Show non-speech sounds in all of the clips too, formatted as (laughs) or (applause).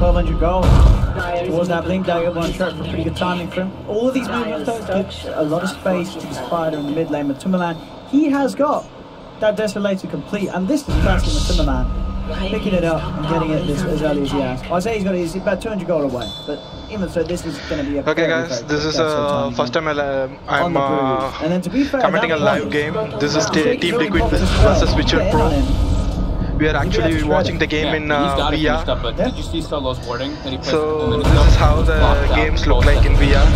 1200 gold. Towards that blink dagger, one track for pretty good timing for him. All of these movements though give a lot of space to the spider in the mid lane. But Timberland, he has got that desolator complete, and this is classic with Timberland. Picking it up and getting it this, as early as he has. I say he's got he's about 200 gold away, but even so, this is going to be a Okay, guys, this is desert uh, first time I'll, uh, on I'm the uh, And then to be fair, commenting a live game. This is Yeah, t- Jake Team Liquid versus well. Witcher Get in Pro. On him. We are actually Yes, watching the game Yeah, in he's uh, got it up, VR. but Yeah. did you see Solo's warding that he? So and this is how the games look like in VR.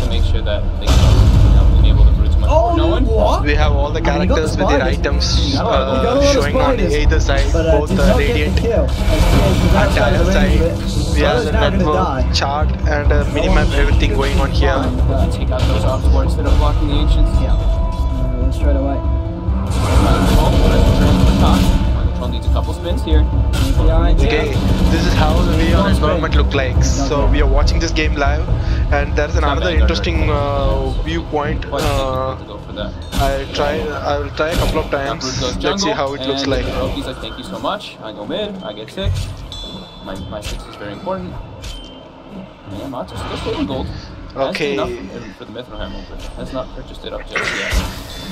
To make sure that they can, enable the brutes Oh, no one. what? We have all the I mean, characters with their items You got a lot of- you got a uh, showing on either side, But uh, both did the not get radiant the kill. As TH was and outside dial the range of it. side. We have Solo's the now gonna die. network chart and uh, minimap everything going on here. Fine, but- Take out those ops ward instead of blocking the ancients. Yeah. Uh, straight away. Mind needs a couple spins here. Okay, this is how the VR environment look like. So we are watching this game live, and there's another interesting uh, viewpoint. But I think we Uh, have to go for that. I try, I will try a couple of times. Let's jungle, see how it looks like. the Rokies like, thank you so much. I go mid, I get six. My, my six is very important. Yeah, Matsu's still saving gold. Has Okay. enough for the Mithril Hammer, but has not purchased it up just yet.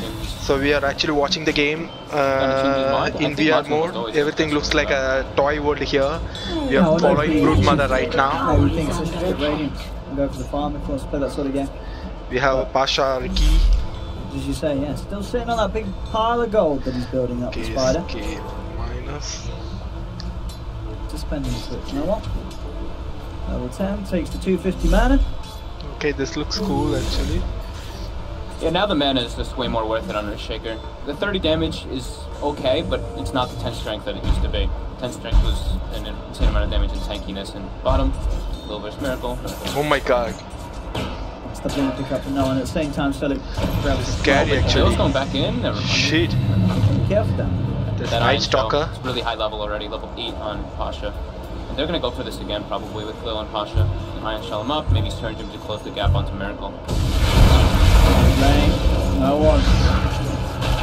And So we are actually watching the game Gonna change his uh, in VR Martin mode. Everything looks like a toy world here. We are I following don't Broodmother right now. No, he it's just get radiant and go for the farm if he wants to play that sort of game. We have Pasha, Ricky, As you say, yeah, still sitting on that big pile of gold that he's building up, the Case, spider. K minus. Just spending the switch. You know what? Level 10 takes the 250 mana. Okay, this looks cool actually. Yeah, now the mana is just way more worth it under a shaker. The 30 damage is okay, but it's not the 10 strength that it used to be. 10 strength was an insane amount of damage and tankiness. And bottom, little versus miracle. Oh my god, It's the blink pick up for no one. At the same time, Philip grabs the scary Bill's actually. going back in. Never mind. Shit, Be careful down. there's That Night Stalker. It's really high level already, level 8 on Pasha. And they're gonna go for this again, probably with Lil and Pasha. Ion Shell him up, maybe turn him to close the gap onto Miracle. Lane, no one.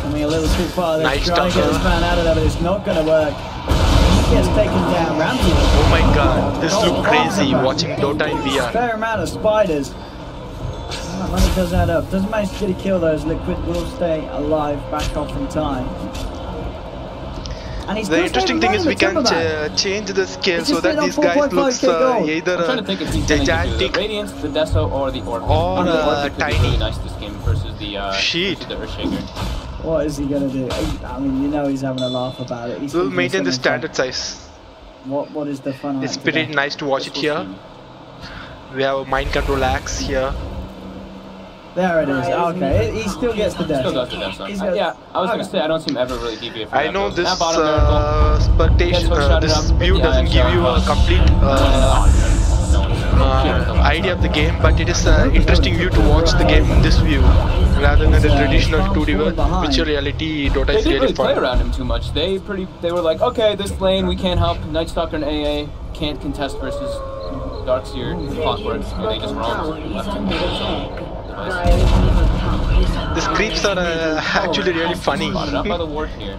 Coming a little too far there. Nice trying to get this man out of there, but it's not going to work. He gets taken down. Ramzes. Oh my god, this Oh, look crazy watching Dota in VR. Fair amount of spiders. That money does add up. Doesn't manage to get a kill though, as Liquid will stay alive back off in time. And he's The interesting thing is we can ch change the scale so that these guys 4.5k looks uh, either I'm uh, think if he's gonna do the gigantic Radiance, the Deso, or the Orb. Or, the uh, Orb could tiny. really nice this game versus the uh, Shit. versus the Earthshaker. What is he gonna do? I mean, you know he's having a laugh about it. He's we'll maintain the something standard size. What What is the fun? It's act pretty today? nice to watch it here. We have a mind control axe here. There it is. Okay, he still gets the death. Still does the Deso. He's Uh, got- yeah, I was okay. gonna say I don't see him ever really deviate from I that know build. this Now bottom Miracle. uh, spectation, Gets uh, hookshotted this up view doesn't iron give you a complete uh, uh, idea of the game, but it is an interesting view to watch the game in this view rather than the traditional 2D world, virtual reality Dota They is didn't really really play fun. around him too much. They pretty. They were like, okay, this lane we can't help. Night Stalker and AA can't contest versus Darkseer, Clockwork, and they just roamed left and device. These creeps are uh, (laughs) actually really funny. Spotted up by the ward here.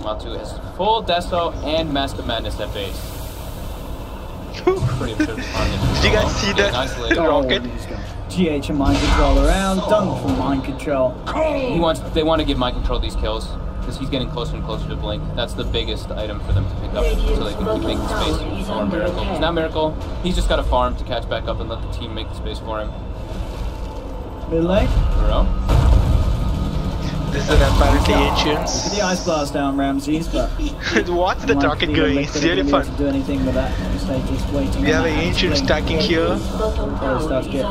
Matu has full Deso and Mask of Madness at base. Pretty. (laughs) Did you guys see Getting that? isolated. Rocket. GH and mind control around. Dunk from mind control. He wants. They want to give mind control these kills because he's getting closer and closer to Blink. That's the biggest item for them to pick up, so they can keep making space for Miracle. Miracle. 'Cause now Miracle, he's just got to farm to catch back up and let the team make the space for him. Mid lane. Burrow. This is apparently Look at ancients. the ice blast down Ramzes, but (laughs) Watch the Might rocket be going, Liquid it's really gonna be able fun. To do anything with that? Instead, just waiting. We have an that ancient blink. stacking here. Oh, starts to get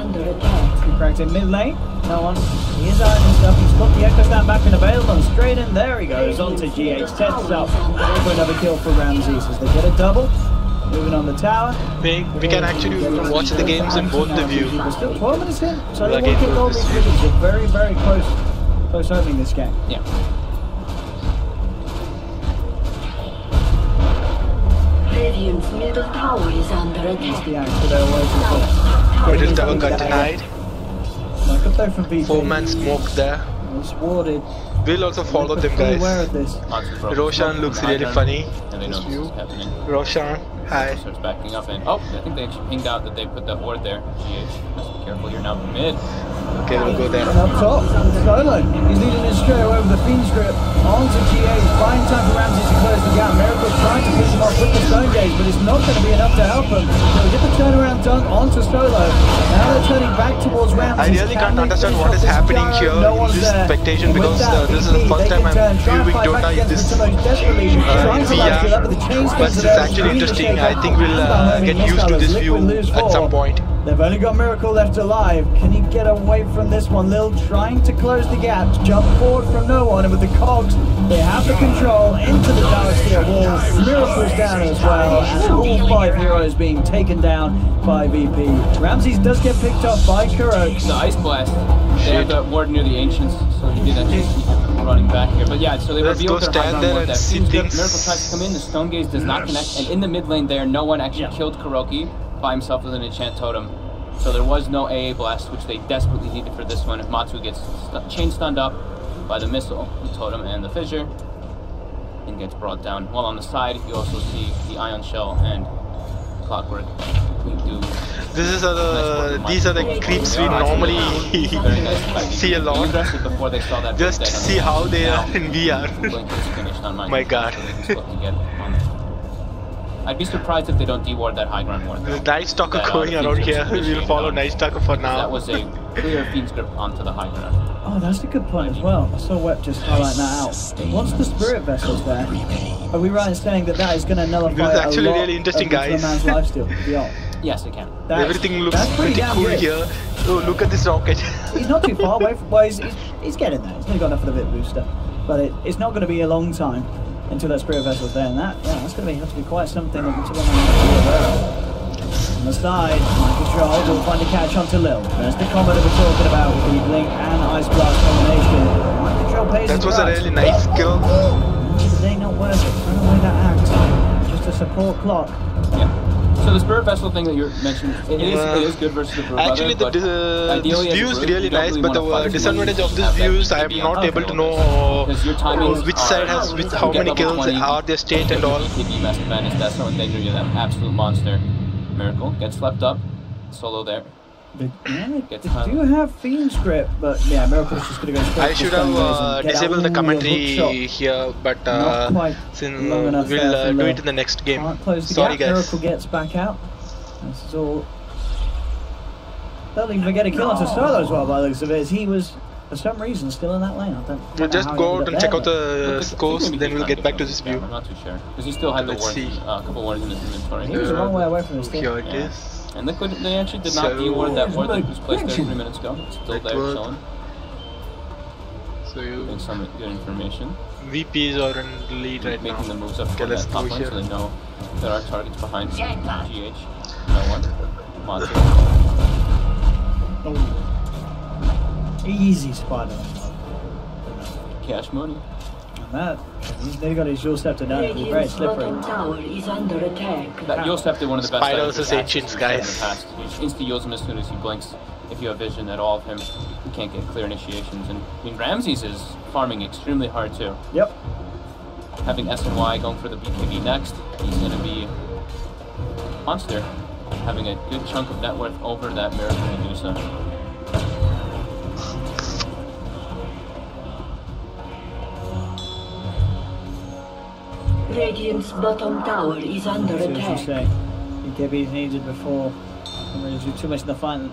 He cracked in mid lane. No one. He is iron and stuff. He's got the Echo Stand back and available. And straight in. There he goes. On to GH. Sets up for another kill for Ramzes as they get a double. Moving on the tower. We, we can actually watch the games in both the view. We're still 12 minutes in. So We'll they get will kick all this these figures. They're very, very close. Close opening this game. Yeah. Radiant's middle tower is under attack. The axe they're waiting for. Middle tower got denied. Like a though from BT. Four man smoke there. It's warded. We'll also follow them, Be aware guys. of this. Roshan looks really funny. And they know this is happening. Roshan, hi. Starts backing up and oh, I think they actually pinged out that they put that ward there. GH, must be careful. You're now mid. Okay, we'll go there. And up top, Solo. He's leading his straight away with the Fiend's grip. Onto GA. Fine time for Ramzes to close the gap. Miracle trying to push him off with the Stone Gaze, but it's not going to be enough to help him. So we get the turnaround done onto Solo. Now they're turning back towards Ramzes. I really can't understand what is happening here in this spectation because, uh, this is the first time I'm viewing Dota in this, uh, VR. But it's actually interesting. I think we'll uh, get used to this view at some point. They've only got Miracle left alive. Can he get away from this one? Lil trying to close the gap, jump forward from no one, and with the cogs, they have the control into the Tower Steel wall. Miracle's down as well, and all five heroes being taken down by VP. Ramzes does get picked up by Kuro. The ice blast. They have the ward near the ancients, so he did actually keep him running back here. But yeah, so they Let's revealed go their stand high ground there and that see Fiend's Grip. things. Miracle tries to come in, the stone gaze does not connect, and in the mid lane there, no one actually Yeah. killed KuroKy by himself with an enchant totem. So there was no AA blast, which they desperately needed for this one. If Matsu gets stu- chain stunned up by the missile, the totem, and the fissure, and gets brought down. While on the side, you also see the ion shell and clockwork. We do This is uh, these are the creeps we normally (laughs) nice see a lot. Aggressive before they saw that Just big dead on see how they Now, are in VR. Blink is finished on my My God. (laughs) I'd be surprised if they don't deward that high ground ward. There's though. Night Stalker That, uh, going Fiend's around Grip's here. finishing We'll follow on. Night Stalker for now. That was a clear Fiend's Grip onto the high ground. Oh, that's a good point as well. I saw Web just highlight that out. Once the Spirit Vessel's there, are we right in saying that that is going to nullify This is actually a lot really interesting, of this guys. man's lifesteal? (laughs) beyond? Yes, it can. That's- Everything looks that's pretty, damn cool good. here. Oh, look at this rocket. (laughs) He's not too far away from. Well, he's, he's, (laughs) he's getting there. He's only got enough of the bit booster, but it, it's not going to be a long time until that Spirit Vessel's there, and that yeah, that's going to be have to be quite something that has to be aware of. On the side, Mind Control will find a catch onto Lil. There's the combo that we're talking about with the Blink and Ice Blast combination. Michael pays that was a really nice skill. The day not worth it. Away that axe. Just a support clock. Yeah. So the Spirit Vessel thing that you mentioned, it is, Uh, it is good versus the Brew Actually, the, the, this view is really nice, really but the uh, disadvantage of this that views, I am not able to know Because which side has which, how many kills 20, are their state and all. If you mess madness, that's how endanger you. That absolute monster. Miracle gets slept up. Solo there. They, yeah, they, Gets they do have Fiend's grip, but yeah, Miracle's just going to go straight I should have uh, and get out. disabled the commentary here, but uh, since long enough we'll uh, do it in the next game. Can't close the Sorry, gap. guys. Miracle gets back out. This is all. They'll even get a kill onto Solo as well by the looks of it. He was, for some reason, still in that lane. I don't. We'll don't know just how he go out ended and up check there, out but- the Look, I scores, think maybe then he's we'll not get back to getting this on the view. scam, I'm not too sure. Because he still had the Let's wards, see. a couple wards in his inventory. He was a long way away from his team. Here it Yeah. is. And they actually did not So- deward that ward that was placed there three minutes ago. It's still there, chilling. So you Getting some good information. VPs are in the lead right now. making the moves up Okay, for that top go lane here. so they know there are targets behind GH. No one. Monster. Oh. Easy spider. Cash money. And that, he's nearly got his dual scepter down. It'll be very Radiant's slippery. bottom tower is under attack. That Yosef did one of the best Spiders items is with ancients, guys. in the past. You just insta use him as soon as he blinks. If you have vision at all of him, you can't get clear initiations. And I mean, Ramzes is farming extremely hard too. Yep. Having SNY going for the BKB next, he's going to be monster. Having a good chunk of net worth over that Miracle Medusa. Radiant's bottom tower is under See what you attack. say. BKB's needed before. Don't really do too much in the fight.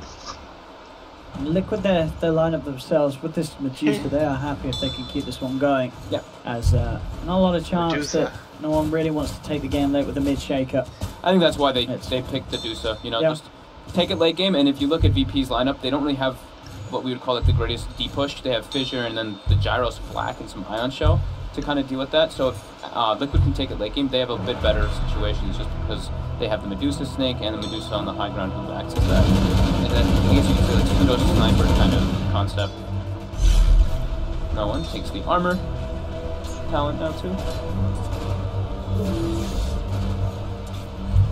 Liquid their, their lineup themselves with this Medusa, they are happy if they can keep this one going. Yeah. As uh, not a lot of chance Medusa. that no one really wants to take the game late with a mid shaker. I think that's why they, It's- they picked the Dusa. You know, Yeah. just take it late game. And if you look at VP's lineup, they don't really have what we would call like the greatest D push. They have Fissure and then the Gyros Black and some Ion Shell to kind of deal with that. So if uh, Liquid can take it late game, they have a bit better situations just because they have the Medusa Snake and the Medusa on the high ground who acts as that. And then I guess you could say like pseudo sniper kind of concept. No one takes the armor talent now too.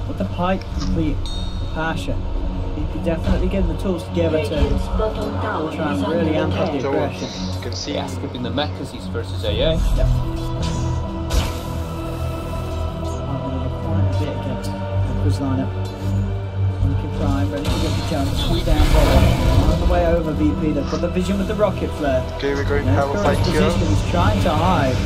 With the pike complete, the passion, you can definitely give them the tools together Radiant's to bottom tower try and really under amp up the aggression. You can see. Yeah, skipping the mech because he's versus AA. Yep. Aqua's lineup. Looking prime, ready to get the jump. Shoot down bottom. On the way over VP, they've got the vision with the rocket flare. Okay, we're going to have a Curry's fight here. position, he's trying to hide.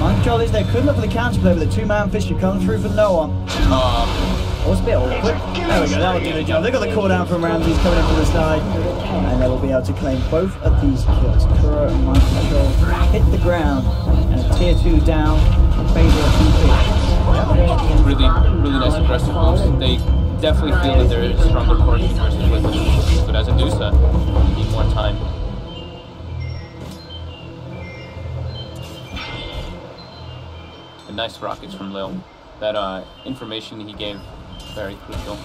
Mike Jolly's there, could look for the counter play, but the two-man Fissure comes through for no one. Um, Oh, it's a bit awkward. There we go, that'll do the job. They've got the call down from Ramzes coming in from the side. And they will be able to claim both of these kills. Kuro and Mind Control hit the ground. And a tier 2 down in favor of VP. Really, really nice aggressive moves. They definitely feel that there is stronger core versus Liquid, but as a Dusa, you need more time. And nice rockets from Lil. That uh, information he gave, very crucial.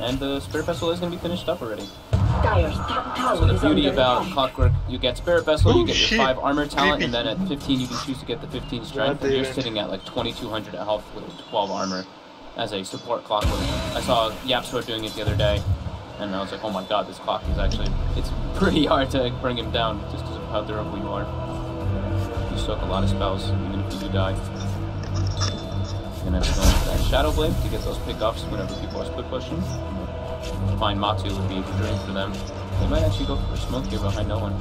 And the Spirit Vessel is going to be finished up already. Dire's top tower So the beauty about. Clockwork, you get Spirit Vessel, you get your shit. 5 armor talent, and then at (laughs) 15 you can choose to get the 15 strength, and you're sitting at like 2200 health with 12 armor as a support Clockwork. I saw Yapstor doing it the other day, and I was like, oh my god, this clock is actually, it's pretty hard to bring him down just because of how durable you are. You soak a lot of spells, even if you do die. You're gonna have to go into that Shadow Blade to get those pickoffs whenever people are split pushing. Find Matu would be a dream for them. They might actually go for a smoke here behind no one.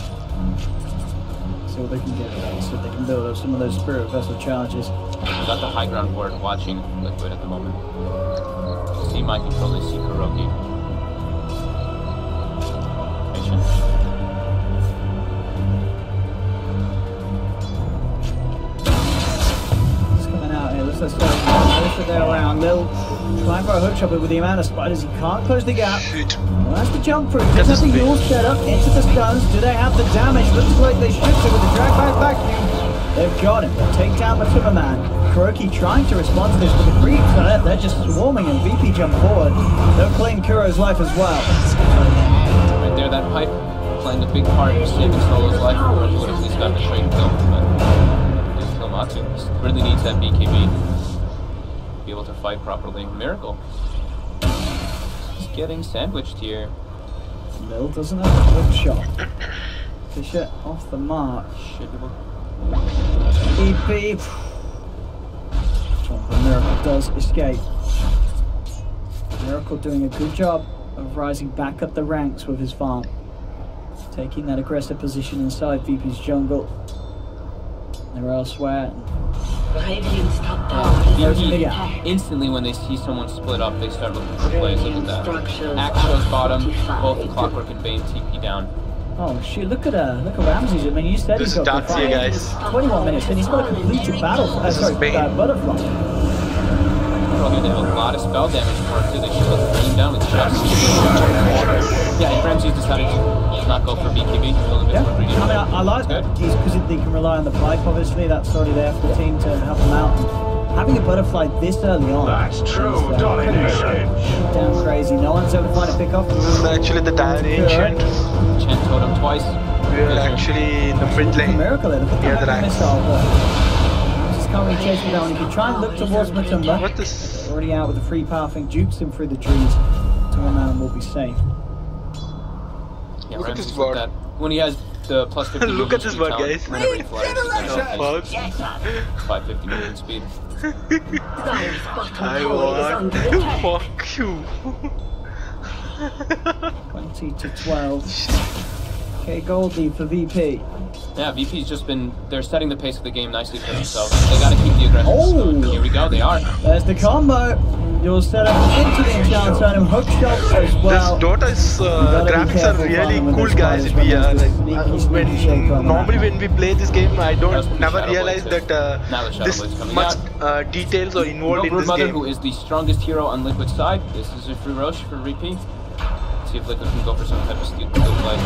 See what they can get. See if they can build up some of those Spirit Vessel charges. Got the high ground ward watching Liquid at the moment. See my control, they see KuroKy. Patient. He's coming out here. Looks like Spiders most of their around. Lil trying for a hook shot, but with the amount of spiders, he can't close the gap. Shit. Well, that's the jump through. That's Does have the a yawl set up into the stuns. Do they have the damage? Looks like they should do with the drag back vacuum. They've got him. They'll take down Matuma Man. KuroKy trying to respond to this, with the creeps are there. They're just swarming and VP jump forward. They'll claim Kuro's life as well. Right there, that pipe playing a big part in saving Solo's life, or he would have at least gotten a trade kill. But didn't kill really needs that BKB fight properly. Miracle. He's getting sandwiched here. Mill doesn't have a good shot. Fissure off the mark. Should be able EP. The Miracle does escape. Miracle doing a good job of rising back up the ranks with his farm. Taking that aggressive position inside VP's jungle. They're elsewhere. Radiant's top tower is There's under the gap. attack. Instantly, when they see someone split up, they start looking for plays. Look at that. Structures Axio's are bottom, both Clockwork and Bane TP down. Oh shoot, look at uh, look at Ramzes. I mean, you said This he's is got Dacia, good guys. 21 minutes, and he's got a completed battle. Uh, This is sorry, Bane. uh, butterfly. Well, they have a lot of spell damage for it too. They should have bring him down with shots. Yeah, and Ramzes decided to not go for BKB. A little bit Yeah, I mean, I, I like that. Good. Because they can rely on the pipe, obviously. That's already there for the team to help them out. Having a butterfly this early on. That's true is, uh, domination. pretty Damn crazy. No one's able to find a pickoff. This is actually the Dire Ancient. Chant totem twice. We are actually in the mid It's a lane. miracle there. Look at Yeah, that the ranks. missile, but just can't really chase me down. You can try and look towards Matumba. What this? Already out with the free pathing, dupes him through the trees. Matumbaman will be safe. Yeah, Look at Ramzes's this with bird. that. When he has the plus (laughs) 50 Look movement at this speed bird, guys. Whenever he flies, he's gonna Fuck. have 550 movement speed. Dire's I want to fuck you. 20 to 12. (laughs) Okay, gold lead for VP. Yeah, VP's just been, they're setting the pace of the game nicely for themselves. They gotta keep the aggression Oh. going. Here we go, they are. There's the combo. You'll set up into the enchant turn him hook shot as well. This Dota's uh, gotta graphics are really cool, guys. We when are like uh, sneaky shape on when normally when we play this game, I don't never realize that Now the uh, Shadow this Blade's coming much uh, details are involved No in this Broodmother, game. who is the strongest hero on Liquid side. This is a free Roche for repeat. See if Liquid can go for some type of steal steal play.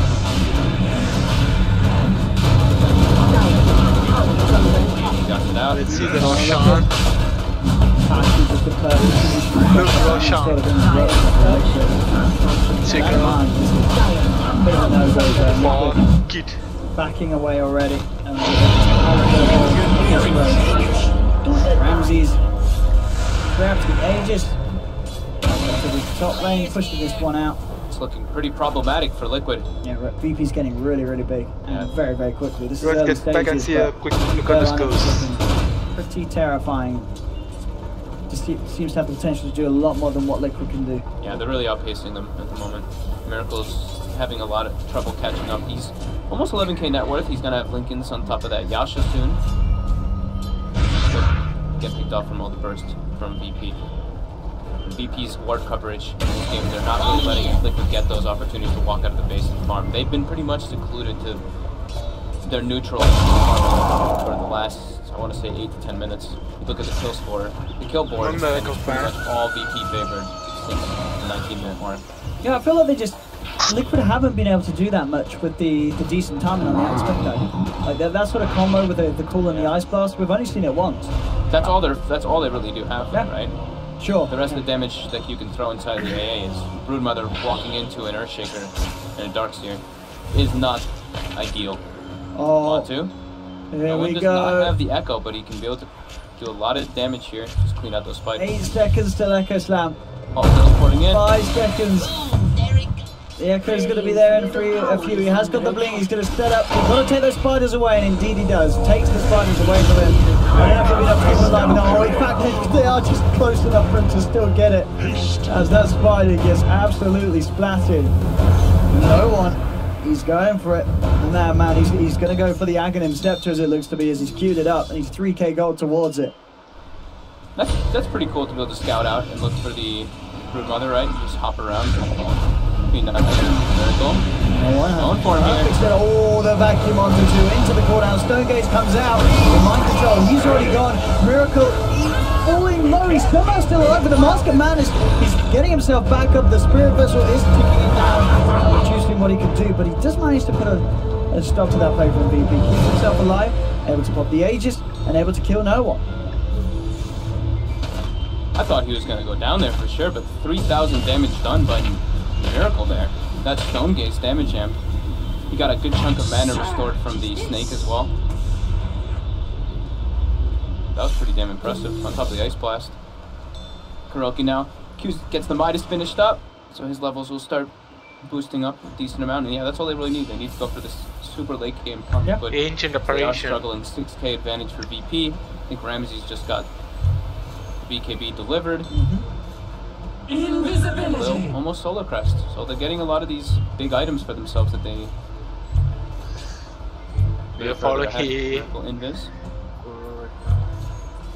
Got it out. Let's see the Roshan. Actually, just the perfect position. Look, Roshan. Instead of in the rock. Check Bear him in out. mind, this is a bit of a no-go there. Liquid Fuck it. backing away already. And Ramzes grabbed the Aegis. To the top lane, pushing this one out. Looking pretty problematic for Liquid. Yeah, right. VP's getting really, really big and Yeah. very, very quickly. This is early get back and see a quick look at the lineup is Pretty terrifying. Just seems to have the potential to do a lot more than what Liquid can do. Yeah, they're really outpacing them at the moment. Miracle's having a lot of trouble catching up. He's almost 11k net worth. He's gonna have Linken's on top of that Yasha soon. Get picked off from all the burst from VP. And VP's ward coverage in this game, they're not really letting Liquid get those opportunities to walk out of the base and farm. They've been pretty much secluded to their neutral for the last, I want to say, 8 to 10 minutes. You look at the kill score, the kill board, Remember and it's pretty Fire? much all VP favored since the 19 minute mark. Yeah, I feel like they just Liquid haven't been able to do that much with the, the decent timing on the expecto. Like that, that sort of combo with the, the cool and the ice blast, we've only seen it once. That's all they're. That's all they really do have, Yeah. right? Sure. The rest of the damage that you can throw inside the AA is Broodmother walking into an Earthshaker and a Darkseer is not ideal. Oh, Onto. here No one we does not have the Echo, but he can be able to do a lot of damage here. Just clean out those spiders. Eight seconds till Echo Slam. Oh, teleporting in. Five seconds. The Echo's going to be there in three, a few. He has got the bling. He's going to set up. He's going to take those spiders away, and indeed he does. Takes the spiders away from him. No, in fact, they are just close enough for him to still get it. As that spider gets absolutely splatted. No one. He's going for it. And that man, he's, he's going to go for the Aghanim Scepter as it looks to be, as he's queued it up, and he's 3k gold towards it. That's that's pretty cool to be able to scout out and look for the Broodmother, right? And Just hop around. One has Going for him perfect here. Oh, the vacuum onto two into the cooldown. Stonegaze comes out. The mind control. He's already gone. Miracle he's falling low. He's somehow still alive, but the Master Man is he's getting himself back up. The Spirit Vessel is ticking him down, reducing what he can do, but he does manage to put a, a stop to that play from VP. Keeps himself alive, able to pop the Aegis, and able to kill no one. I thought he was gonna go down there for sure, but 3,000 damage done by Miracle there. That's Stone Gaze damage amp. He got a good chunk of mana restored from the snake as well. That was pretty damn impressive. On top of the Ice Blast. KuroKy now Q's gets the Midas finished up, so his levels will start boosting up a decent amount. And yeah, that's all they really need. They need to go for this super late game pump. Yeah. But Ancient they are operation. struggling. 6k advantage for VP. I think Ramzes's just got BKB delivered. Mm-hmm. Lil almost solo crest. So they're getting a lot of these big items for themselves that they. We they're are follow further ahead. he. Miracle Invis.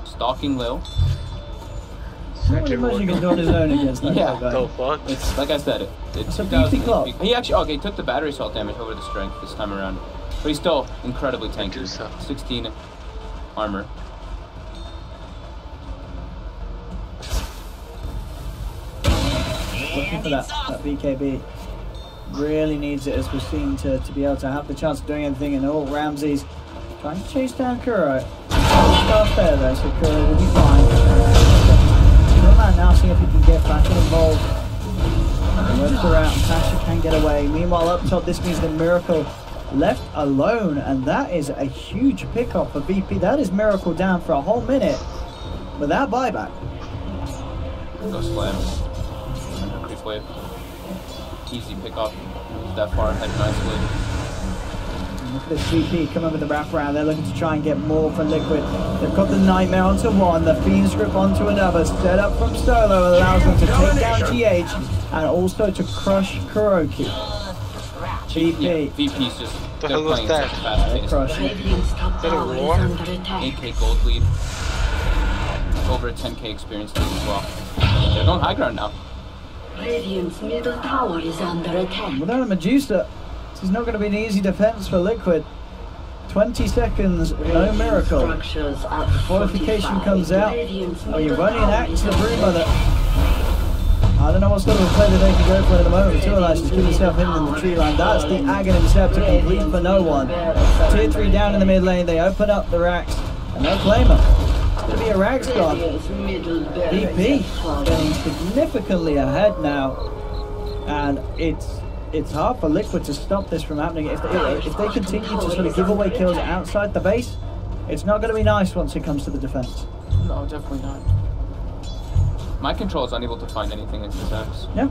Stalking Lil. Not really much he can do on his own against that Yeah. (laughs) guy. So what? It's like I said, it. It's It's a 2000 beefy clock. He actually oh, okay he took the battery assault damage over the strength this time around, but he's still incredibly tanky. 16 armor. For that, that BKB. Really needs it as we've seen to, to be able to have the chance of doing anything. And all Ramzes's trying to chase down Kuro. Stuff there though, so Kuro will be fine. Kurman now seeing if he can get back involved. Webs are out and Tasha can get away. Meanwhile up top this means the Miracle left alone and that is a huge pickup for VP. That is Miracle down for a whole minute without buyback. Go slam. And. Easy pick off. That far ahead nicely. And Look at this VP coming with the wraparound. They're looking to try and get more from Liquid. They've got the Nightmare onto one, the Fiend's Grip onto another. Set up from Solo allows them to take down GH and also to crush KuroKy. Yeah, VP. VP's just The they're hell was playing that? such a fast They pace. crush it. Radiant's top that a war? 8k gold lead. Over a 10k experience lead as well. They're going high ground now. Radiant's middle tower is under attack. Without a Medusa, this is not going to be an easy defense for Liquid. 20 seconds, no miracle. Fortification comes out. Radiant's Oh, you're running axe the broom by the. I don't know what sort of play that they can go for at the moment. Two Elias just keep himself hidden in the tree line. That's the Aghanim Scepter complete for no one. Tier 3 down in the mid lane. They open up the racks and they'll claim them. It's going to be a racks god. Radiant's DP barracks have getting fallen. significantly ahead now. And it's it's hard for Liquid to stop this from happening. If they, if they continue to sort of give away kills outside the base, it's not going to be nice once it comes to the defense. No, definitely not. My control is unable to find anything in his attacks. Yeah.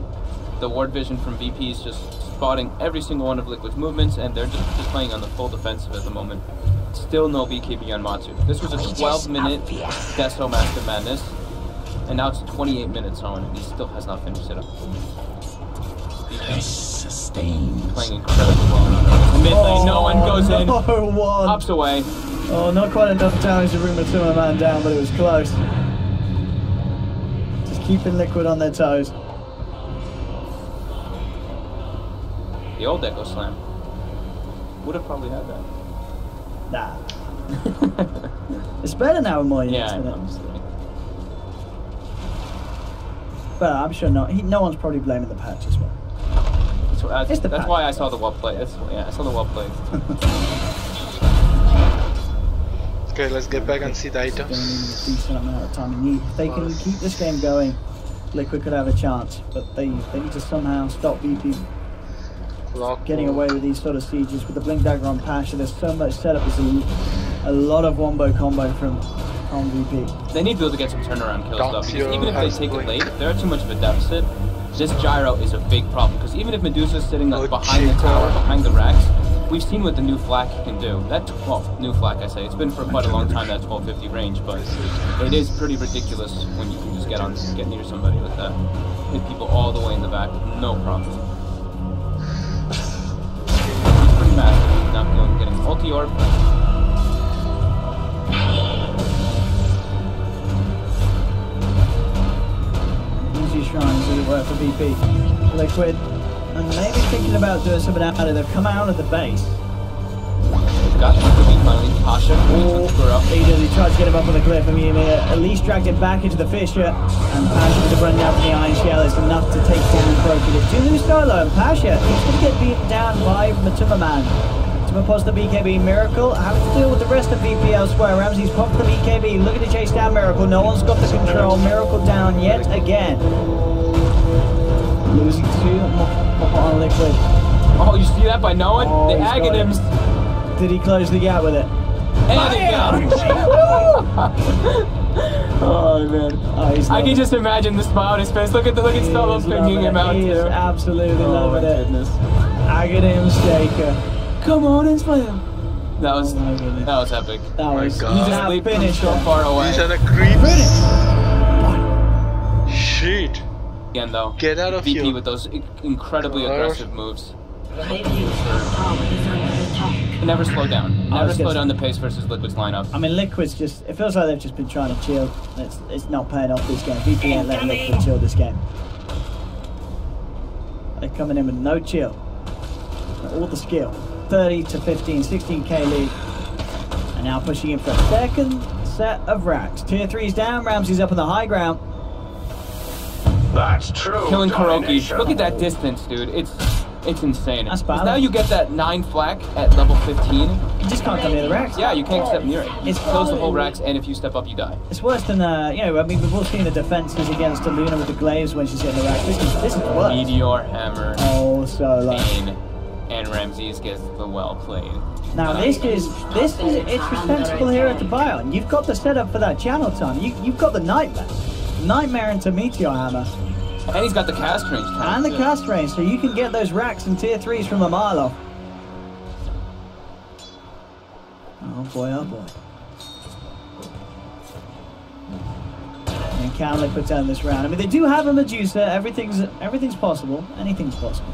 the ward vision from VP is just spotting every single one of Liquid's movements, and they're just, just playing on the full defensive at the moment. Still no BKB on Matsu. This was a 12-minute Deso Master Madness, and now it's 28 minutes on, and he still has not finished it up. Sustained. Playing incredibly well. Mid lane, oh. no one goes in. No one. Hops away. Oh, not quite enough damage to bring Matumbaman down, but it was close. Just keeping Liquid on their toes. The old Echo Slam. Would have probably had that. Nah. (laughs) it's better now with more units, Yeah, isn't it? I'm just kidding. But I'm sure not. He, no one's probably blaming the patch as well. That's, wh- that's, It's the that's patch. why I saw the well play. That's, yeah, I saw the well play. (laughs) Okay, let's get back and see the Going to a items. decent amount of time. And you, if they can keep this game going, Liquid could have a chance. But they, they need to somehow stop VP Lock. getting away with these sort of sieges. With the Blink Dagger on Pasha, there's so much setup. There's a, a lot of wombo combo from, from VP. They need to be able to get some turnaround kills Don't though, because even if they has take it late, if they're at too much of a deficit, this gyro is a big problem. Because even if Medusa's sitting like behind the tower, behind the racks, we've seen what the new flak can do. That well, new flak I say, it's been for quite a long time that 1250 range, but it is pretty ridiculous when you can just get on, get near somebody with that, hit people all the way in the back, no problem. Going getting ulti orb. Easy shrines really work for VP. Liquid, and maybe thinking about doing something out of it. They've come out of the base. Got the beat finally. Pasha, Oh, he did. He tried to get him up on the cliff. I mean, at least dragged him back into the fissure. And Pasha with the run down from the Ion Shell is enough to take down Broken. It's lose solo, and Pasha, he's going to get beaten down by Matumbaman. Matumba pops the BKB. Miracle having to deal with the rest of VP elsewhere. Ramzes's popped the BKB, looking to chase down Miracle. No one's got the control. Miracle down yet again. Losing two. On Liquid. Oh, you see that by no one? Oh, the he's got Aghanims. Did he close the gap with it? And (laughs) it (laughs) Oh man. Oh, I can it. just imagine the smile on his face. Look at the look at He Stella is him it. out He is too. absolutely Oh my loving it. goodness. Aghanim Shaker. Come on and slam. That was Oh my that was epic. That my was God. He just that leaped finish. so far away. These are the creeps. Finish. Shit. Again though. Get out of VP here. with those incredibly Lord. aggressive moves. Radiant's tower is under attack. And never slow down. I Never was slow down the pace versus Liquid's lineup. I mean, Liquid's just. It feels like they've just been trying to chill. It's, it's not paying off this game. VP ain't letting Liquid chill this game. They're coming in with no chill. All the skill. 30 to 15, 16k lead. And now pushing in for a second set of racks. Tier 3's down, Ramzes's up on the high ground. That's true. Killing KuroKy. Look at that distance, dude. It's it's insane. That's 'Cause bad. Now you get that nine flak at level 15. You just can't come near the racks. Yeah, you can't step near it. It It's kills the whole racks, and if you step up, you die. It's worse than, uh, you know, I mean, we've all seen the defenses against Luna with the glaives when she's in the racks. This is, this is worse. Meteor hammer, Oh, so like. Pain, and Ramzes gets the well played. Now Uh, this is this is it's responsible here at the Bion. You've got the setup for that channel time. You you've got the nightmare, nightmare into meteor hammer, and he's got the cast range. time, and the too. cast range, so you can get those racks and tier threes from a mile off. Oh boy, oh boy. And can they put down this round? I mean, they do have a Medusa. Everything's everything's possible. Anything's possible.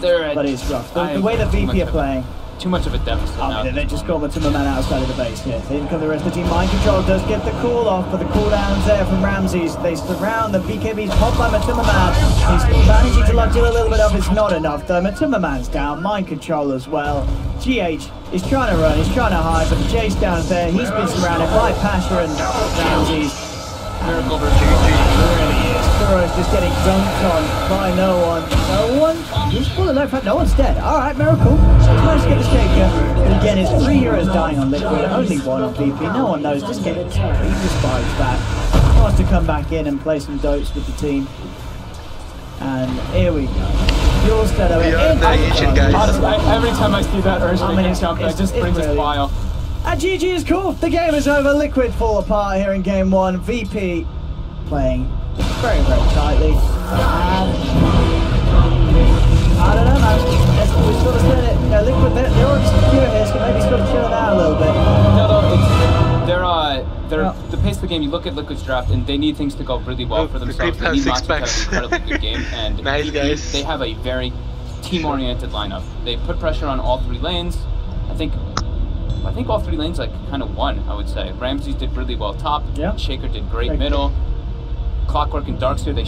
They're But it's rough. The, the way much VP are playing. Too much of a deficit. I mean, they just got the Man outside of the base here. They didn't come the rest of the team. Mind control does get the call off, but the cooldown's there from Ramzes. They surround the BKB's popped by Matumbaman. He's managing to lock in a little bit of. It's not enough though. Matumbaman's down. Mind control as well. GH is trying to run. He's trying to hide, but the chase down there. He's been surrounded by Pasha and Ramzes. Miracle versus Really is. Just getting dunked on by no one. No one. He's full of no fact. No one's dead. All right, miracle. He's managed to get the shaker. But again, it's three heroes dying on liquid. Only one on VP. No one knows. This game. He just buys back. Wants to come back in and play some dopes with the team. And here we go. Your setup. We are the ancient guys. Honestly, I, every time I see that Urge I mean, jump, it just it brings a really- smile. And GG is cool. The game is over. Liquid fall apart here in game one. VP playing very, very tightly. I don't know, man. It's, we've sort of said it. Yeah, Liquid, they're, they're already secure here, so maybe sort of it out a little bit. No, no, it's, they're, uh, they're, Yeah. the pace of the game, you look at Liquid's draft, and they need things to go really well Oh, for themselves. Creep They need has Monster to have an incredibly good game, (laughs) and Nice, guys. they have a very team-oriented lineup. They put pressure on all three lanes. I think I think all three lanes like kind of won. I would say Ramzes did really well top. Yeah. Shaker did great Like- middle. Clockwork and Darkseer they